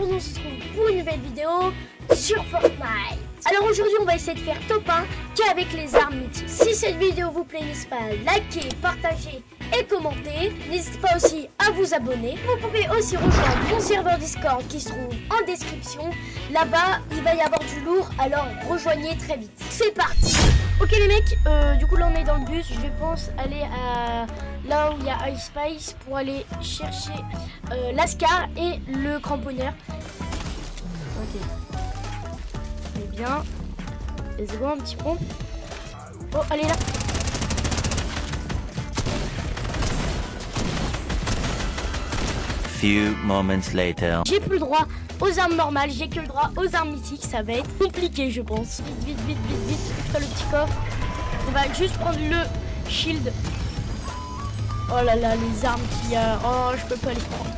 On se retrouve pour une nouvelle vidéo sur Fortnite. Alors aujourd'hui on va essayer de faire top 1 qu'avec les armes. Si cette vidéo vous plaît, n'hésitez pas à liker, partager et commenter. N'hésitez pas aussi à vous abonner. Vous pouvez aussi rejoindre mon serveur Discord qui se trouve en description. Là-bas il va y avoir du lourd, alors rejoignez très vite. C'est parti Ok les mecs, euh, du coup là on est dans le bus, je pense aller à là où il y a Ice Spice pour aller chercher euh, l'Ascar et le cramponneur. Ok. C'est bien. Let's go, un petit pont. Oh, allez là. Few moments later. J'ai plus le droit aux armes normales, j'ai que le droit aux armes mythiques, ça va être compliqué je pense. Vite, vite, vite, vite, vite, le petit coffre. On va juste prendre le shield. Oh là là, les armes qu'il y a. Oh, je peux pas les prendre.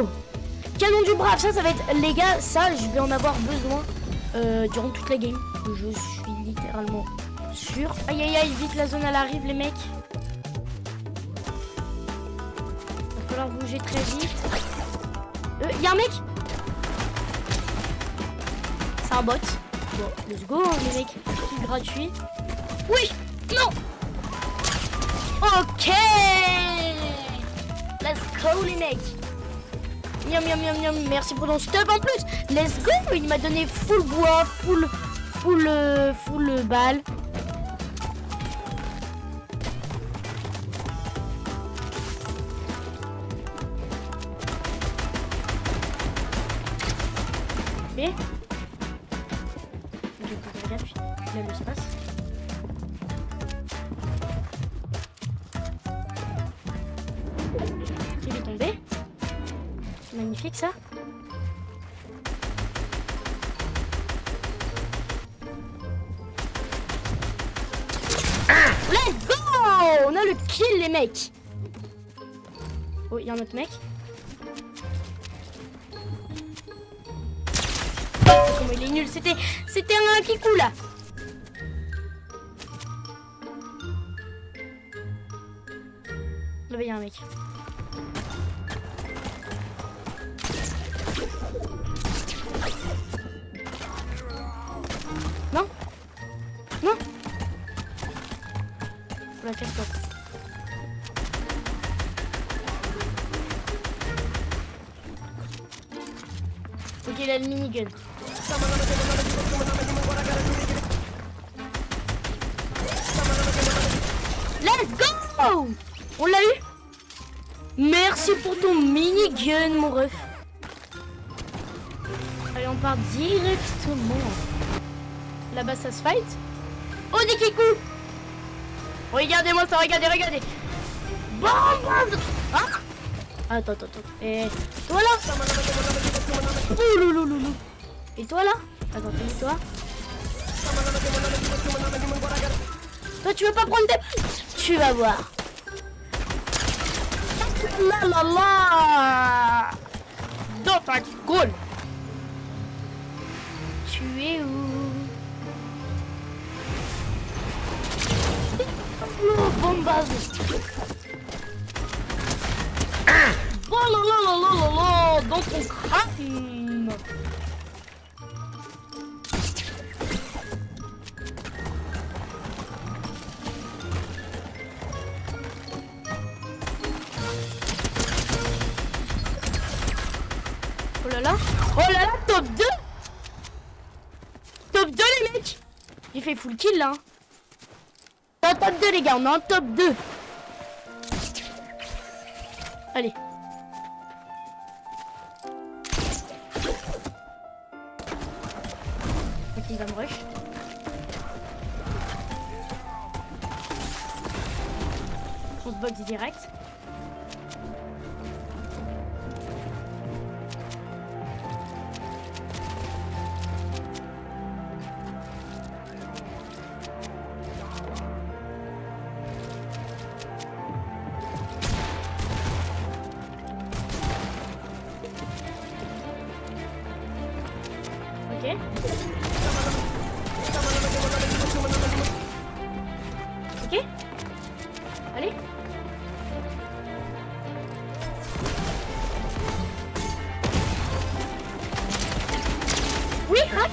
Oh, Canon du brave, ça, ça va être... Les gars, ça, je vais en avoir besoin euh, durant toute la game. Je suis littéralement sûr. Aïe, aïe, aïe, vite, la zone, elle arrive, les mecs. Va falloir bouger très vite. Euh, y'a un mec C'est un bot. Bon, let's go, les mecs. Gratuit. Oui Non Ok Let's go, les mecs. Miam, miam, miam, miam. Merci pour ton stub en plus. Let's go Il m'a donné full bois, full... Full... euh, full euh, balle. Ok. Je vais. Il est tombé. Magnifique ça. Let's go On a le kill les mecs Oh, il y a un autre mec. Comment il est nul, c'était c'était un kikou là. Là-bas, il y a un mec. Ok, il a le minigun. Let's go On l'a eu Merci pour ton minigun, mon ref. Allez, on part directement. Là-bas, ça se fight? Oh, des Regardez-moi ça, regardez, regardez Bam, bam Ah Attends, attends, attends. Et toi là Ouh, loulou, loulou. Et toi là Attends, toi Toi, tu veux pas prendre des... Tu vas voir. La la la Dans ta gueule Tu es où Bombasse Oh Dans ton crâne Oh là Oh Top 2 Top 2 les mecs. J'ai fait full kill en top 2 les gars, on est en top 2 Allez. Ok il va me rush. On se boxe direct Ok. Allez. Oui, Rack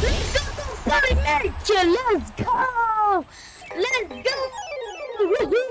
Let's go, mec Let's go. Let's go